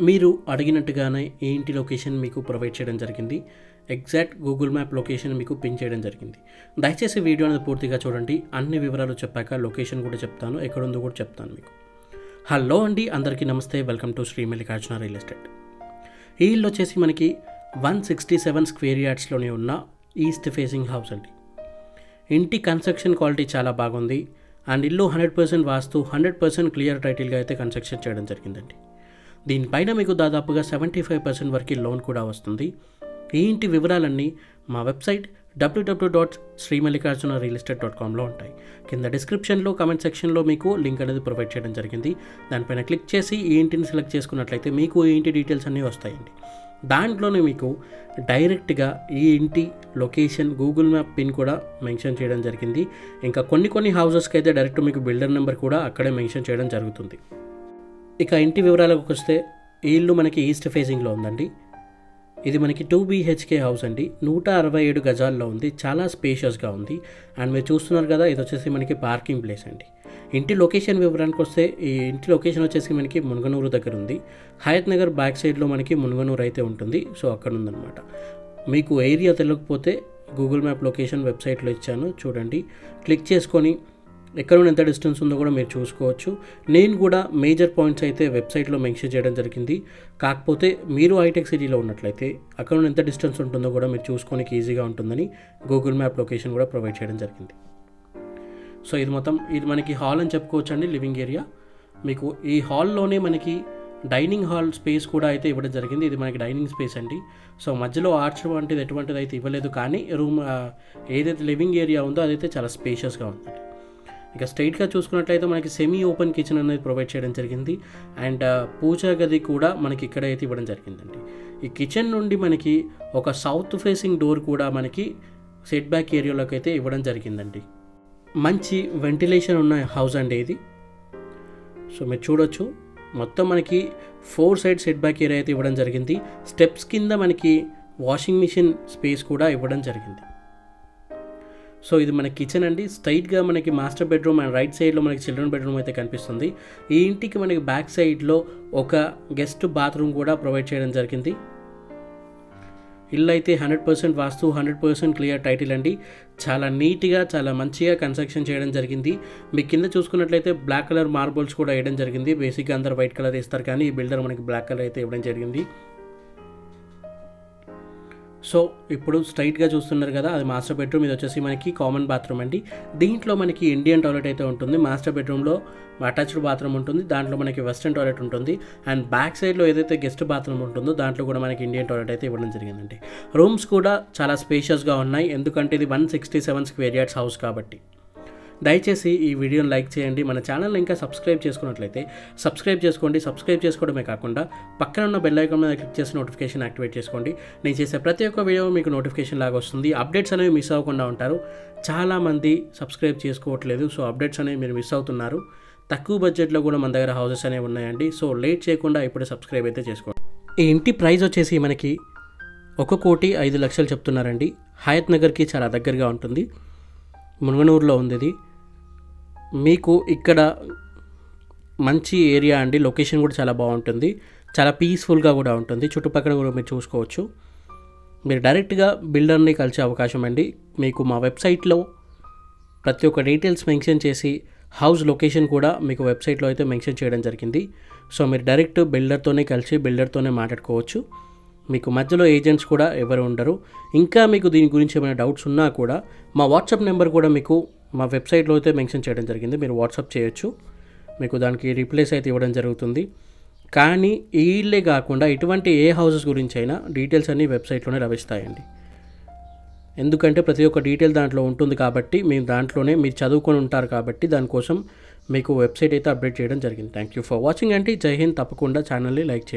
మీరు అడిగినట్టుగానే ఏ ఇంటి లొకేషన్ మీకు ప్రొవైడ్ చేయడం జరిగింది? ఎగ్జాక్ట్ గూగుల్ మ్యాప్ లొకేషన్ మీకు పిన్ చేయడం జరిగింది. దయచేసి వీడియో అనేది పూర్తిగా చూడండి. అన్ని వివరాలు చెప్పాక లొకేషన్ కూడా చెప్తాను. ఎక్కడుందో కూడా చెప్తాను మీకు. హలో అండి. అందరికీ నమస్తే. Welcome to Sri Mallikarjuna real estate ఈ ఇల్లు వచ్చేసి మనకి వన్ సిక్స్టీ సెవెన్ స్క్వేర్ యార్డ్స్లోనే ఉన్న ఈస్ట్ ఫేసింగ్ హౌస్ అండి. ఇంటి కన్స్ట్రక్షన్ క్వాలిటీ చాలా బాగుంది. అండ్ ఇల్లు hundred percent vastu hundred percent clear టైటిల్గా అయితే కన్స్ట్రక్షన్ చేయడం జరిగిందండి. దీనిపైన మీకు దాదాపుగా సెవెంటీ ఫైవ్ పర్సెంట్ వరకు లోన్ కూడా వస్తుంది. ఈ ఇంటి వివరాలన్నీ మా website W W dot Srimallikarjuna real estate dot కామ్లో ఉంటాయి. కింద డిస్క్రిప్షన్లో కామెంట్ సెక్షన్లో మీకు లింక్ అనేది ప్రొవైడ్ చేయడం జరిగింది. దానిపైన క్లిక్ చేసి ఈ ఇంటిని సెలెక్ట్ చేసుకున్నట్లయితే మీకు ఈ ఇంటి డీటెయిల్స్ అన్నీ వస్తాయండి. దాంట్లోనే మీకు డైరెక్ట్గా ఈ ఇంటి లొకేషన్ గూగుల్ మ్యాప్ పిన్ కూడా మెన్షన్ చేయడం జరిగింది. ఇంకా కొన్ని కొన్ని హౌసెస్కి అయితే డైరెక్ట్ మీకు బిల్డర్ నెంబర్ కూడా అక్కడే మెన్షన్ చేయడం జరుగుతుంది. ఇక ఇంటి వివరాలకు వస్తే ఈ ఇల్లు మనకి ఈస్ట్ ఫేసింగ్లో ఉందండి. ఇది మనకి టూ బీహెచ్కే హౌస్ అండి. నూట అరవై ఏడు గజాల్లో ఉంది. చాలా స్పేషియస్గా ఉంది. అండ్ మీరు చూస్తున్నారు కదా ఇది వచ్చేసి మనకి పార్కింగ్ ప్లేస్ అండి. ఇంటి లొకేషన్ వివరానికి వస్తే ఈ ఇంటి లొకేషన్ వచ్చేసి మనకి మునగనూరు దగ్గర ఉంది. హయత్ నగర్ బ్యాక్ సైడ్లో మనకి మునగనూరు అయితే ఉంటుంది. సో అక్కడ ఉందన్నమాట మీకు ఏరియా తెలియకపోతే గూగుల్ మ్యాప్ లొకేషన్ వెబ్సైట్లో ఇచ్చాను. చూడండి. క్లిక్ చేసుకొని ఎక్కడ నుండి ఎంత డిస్టెన్స్ ఉందో కూడా మీరు చూసుకోవచ్చు. నేను కూడా మేజర్ పాయింట్స్ అయితే వెబ్సైట్లో మెన్షన్ చేయడం జరిగింది. కాకపోతే మీరు హైటెక్ సిటీలో ఉన్నట్లయితే అక్కడ నుండి ఎంత డిస్టెన్స్ ఉంటుందో కూడా మీరు చూసుకోనికి ఈజీగా ఉంటుందని గూగుల్ మ్యాప్ లొకేషన్ కూడా ప్రొవైడ్ చేయడం జరిగింది. సో ఇది మొత్తం ఇది మనకి హాల్ అని చెప్పుకోవచ్చు అండి లివింగ్ ఏరియా. మీకు ఈ హాల్లోనే మనకి డైనింగ్ హాల్ స్పేస్ కూడా అయితే ఇవ్వడం జరిగింది. ఇది మనకి డైనింగ్ స్పేస్ అండి. సో మధ్యలో ఆర్చ్ వంటిది ఎటువంటిది అయితే ఇవ్వలేదు కానీ రూమ్ ఏదైతే లివింగ్ ఏరియా ఉందో అదైతే చాలా స్పేషియస్గా ఉందండి. ఇక స్ట్రైట్గా చూసుకున్నట్లయితే మనకి సెమీ ఓపెన్ కిచెన్ అనేది ప్రొవైడ్ చేయడం జరిగింది. అండ్ పూజా గది కూడా మనకి ఇక్కడ అయితే ఇవ్వడం జరిగిందండి. ఈ కిచెన్ నుండి మనకి ఒక సౌత్ ఫేసింగ్ డోర్ కూడా మనకి సెట్ బ్యాక్ ఏరియాలోకి అయితే ఇవ్వడం జరిగిందండి. మంచి వెంటిలేషన్ ఉన్న హౌస్ అండి ఇది. సో మీరు చూడొచ్చు. మొత్తం మనకి four side set back area అయితే ఇవ్వడం జరిగింది. స్టెప్స్ కింద మనకి వాషింగ్ మిషన్ స్పేస్ కూడా ఇవ్వడం జరిగింది. సో ఇది మన కిచెన్ అండి. స్ట్రైట్గా మనకి మాస్టర్ బెడ్రూమ్ అండ్ రైట్ సైడ్లో మనకి చిల్డ్రన్ బెడ్రూమ్ అయితే కనిపిస్తుంది. ఈ ఇంటికి మనకి బ్యాక్ సైడ్లో ఒక గెస్ట్ బాత్రూమ్ కూడా ప్రొవైడ్ చేయడం జరిగింది. ఇల్లు అయితే hundred percent vastu hundred percent clear title అండి. చాలా నీట్గా చాలా మంచిగా కన్స్ట్రక్షన్ చేయడం జరిగింది. మీ కింద చూసుకున్నట్లయితే బ్లాక్ కలర్ మార్బుల్స్ కూడా వేయడం జరిగింది. బేసిక్గా అందరు వైట్ కలర్ వేస్తారు కానీ ఈ బిల్డర్ మనకి బ్లాక్ కలర్ అయితే ఇవ్వడం జరిగింది. సో ఇప్పుడు స్ట్రైట్గా చూస్తున్నారు కదా అది మాస్టర్ బెడ్రూమ్ ఇది వచ్చేసి మనకి కామన్ బాత్రూమ్ అండి. దీంట్లో మనకి ఇండియన్ టాయిలెట్ అయితే ఉంటుంది. మాస్టర్ బెడ్రూమ్లో అటాచ్డ్ బాత్రూమ్ ఉంటుంది. దాంట్లో మనకి వెస్ట్రన్ టాయిలెట్ ఉంటుంది. అండ్ బ్యాక్ సైడ్లో ఏదైతే గెస్ట్ బాత్రూమ్ ఉంటుందో దాంట్లో కూడా మనకి ఇండియన్ టాయిలెట్ అయితే ఇవ్వడం జరిగిందండి. రూమ్స్ కూడా చాలా స్పేషియస్గా ఉన్నాయి. ఎందుకంటే ఇది one sixty seven square yards house కాబట్టి. దయచేసి ఈ వీడియోని లైక్ చేయండి. మన ఛానల్ ఇంకా సబ్స్క్రైబ్ చేసుకున్నట్లయితే సబ్స్క్రైబ్ చేసుకోండి. సబ్స్క్రైబ్ చేసుకోవడమే కాకుండా పక్కన ఉన్న బెల్ ఐకాన్ మీద క్లిక్ చేసి నోటిఫికేషన్ యాక్టివేట్ చేసుకోండి. నేను చేసే ప్రతి ఒక్క వీడియో మీకు నోటిఫికేషన్ లాగా వస్తుంది. అప్డేట్స్ అనేవి మిస్ అవ్వకుండా ఉంటారు. చాలామంది సబ్స్క్రైబ్ చేసుకోవట్లేదు. సో అప్డేట్స్ అనేవి మీరు మిస్ అవుతున్నారు. తక్కువ బడ్జెట్లో కూడా మన దగ్గర హౌసెస్ అనేవి ఉన్నాయండి. సో లేట్ చేయకుండా ఇప్పుడే సబ్స్క్రైబ్ అయితే చేసుకోండి. ఈ ఇంటి ప్రైస్ వచ్చేసి మనకి ఒక కోటి ఐదు లక్షలు చెప్తున్నారండి. హయత్ నగర్కి చాలా దగ్గరగా ఉంటుంది. మునగనూరులో ఉంది ఇది. మీకు ఇక్కడ మంచి ఏరియా అండి. లొకేషన్ కూడా చాలా బాగుంటుంది. చాలా పీస్ఫుల్గా కూడా ఉంటుంది. చుట్టుపక్కల కూడా మీరు చూసుకోవచ్చు. మీరు డైరెక్ట్గా బిల్డర్ని కలిసే అవకాశం అండి. మీకు మా వెబ్సైట్లో ప్రతి ఒక్క డీటెయిల్స్ మెన్షన్ చేసి హౌస్ లొకేషన్ కూడా మీకు వెబ్సైట్లో అయితే మెన్షన్ చేయడం జరిగింది. సో మీరు డైరెక్ట్ బిల్డర్తోనే కలిసి బిల్డర్తోనే మాట్లాడుకోవచ్చు. మీకు మధ్యలో ఏజెంట్స్ కూడా ఎవరు ఉండరు. ఇంకా మీకు దీని గురించి ఏమైనా డౌట్స్ ఉన్నా కూడా మా వాట్సాప్ నెంబర్ కూడా మీకు మా వెబ్సైట్లో అయితే మెన్షన్ చేయడం జరిగింది. మీరు వాట్సాప్ చేయొచ్చు. మీకు దానికి రీప్లేస్ అయితే ఇవ్వడం జరుగుతుంది. కానీ ఈ ఇల్లే కాకుండా ఇటువంటి ఏ హౌసెస్ గురించి అయినా డీటెయిల్స్ అన్నీ వెబ్సైట్లోనే లభిస్తాయండి. ఎందుకంటే ప్రతి ఒక్క డీటెయిల్ దాంట్లో ఉంటుంది కాబట్టి మేము దాంట్లోనే మీరు చదువుకొని ఉంటారు కాబట్టి దానికోసం మీకు వెబ్సైట్ అయితే అప్డేట్ చేయడం జరిగింది. థ్యాంక్ యూ ఫర్ వాచింగ్ అంటే జై హింద్. తప్పకుండా ఛానల్ని లైక్ చేయండి.